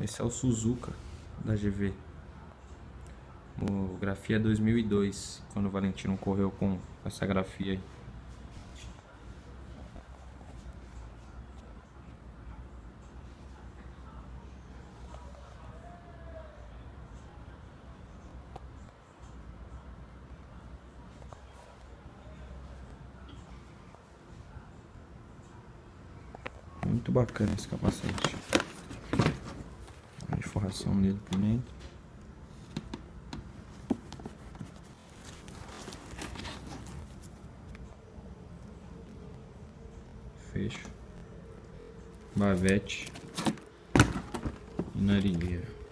Esse é o Suzuka da GV. O grafia 2002, quando o Valentino correu com essa grafia aí. Muito bacana esse capacete. Forração por dentro. Fecho. Bavete. E narigueira.